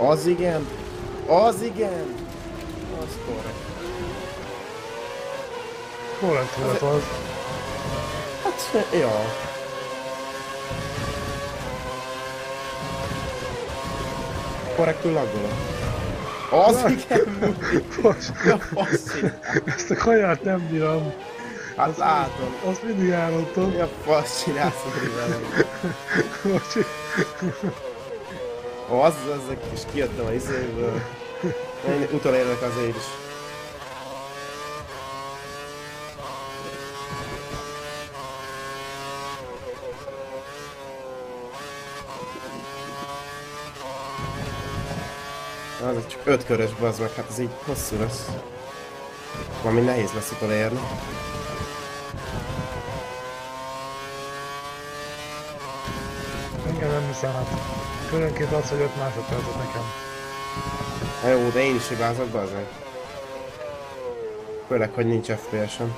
Az igen. Az igen. Az korrekt. Korrekt volt az. Hát, ja. Korrektül laggolok. Az Lag- igen. Most, Ja, ezt a kaját nem bírom. Hát látom. Azt mindig elrontom. Ja, fasz csinálsz, hogy velem. Ó, az, az egy kis kijöttem a izéből. Én utolérlek azért is. Az csak öt körös bazd meg, hát ez így hosszú lesz. Valami nehéz lesz utolérni. Engem nem hiszem, hát Különként az, hogy 5 másodpercet nekem. Na jó, de én is hibázok, bazen. Főleg, hogy nincs FPS-em.